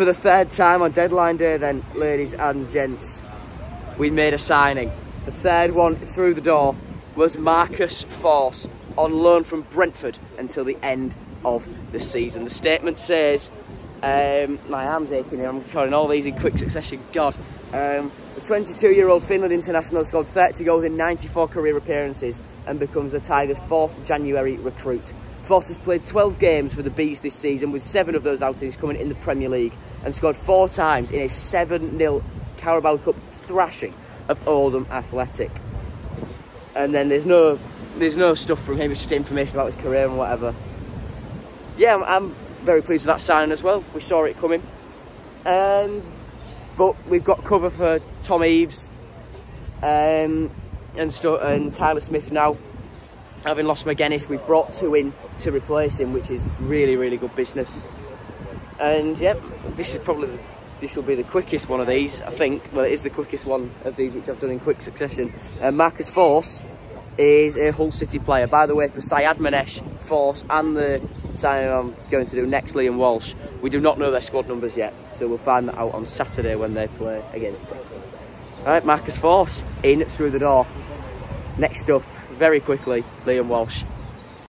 for the third time on deadline day then, ladies and gents, we made a signing. The third one through the door was Marcus Forss on loan from Brentford until the end of the season. The statement says, um, my arm's aching here, I'm recording all these in quick succession, God. Um, the 22-year-old Finland international scored 30 goals in 94 career appearances and becomes the Tigers' fourth January recruit. Forss has played 12 games for the Bees this season with seven of those outings coming in the Premier League and scored four times in a 7-0 Carabao Cup thrashing of Oldham Athletic. And then there's no there's no stuff from him, it's just information about his career and whatever. Yeah, I'm, I'm very pleased with that signing as well. We saw it coming. Um, but we've got cover for Tom Eaves um, and, and Tyler Smith now. Having lost Magennis, we've brought two in to replace him, which is really, really good business. And yep, this is probably this will be the quickest one of these, I think. Well, it is the quickest one of these, which I've done in quick succession. Uh, Marcus Forss is a Hull City player. By the way, for Sayyad Manesh, Forss, and the signing I'm going to do next, Liam Walsh, we do not know their squad numbers yet. So we'll find that out on Saturday when they play against Preston. All right, Marcus Forss in through the door. Next up, very quickly, Liam Walsh.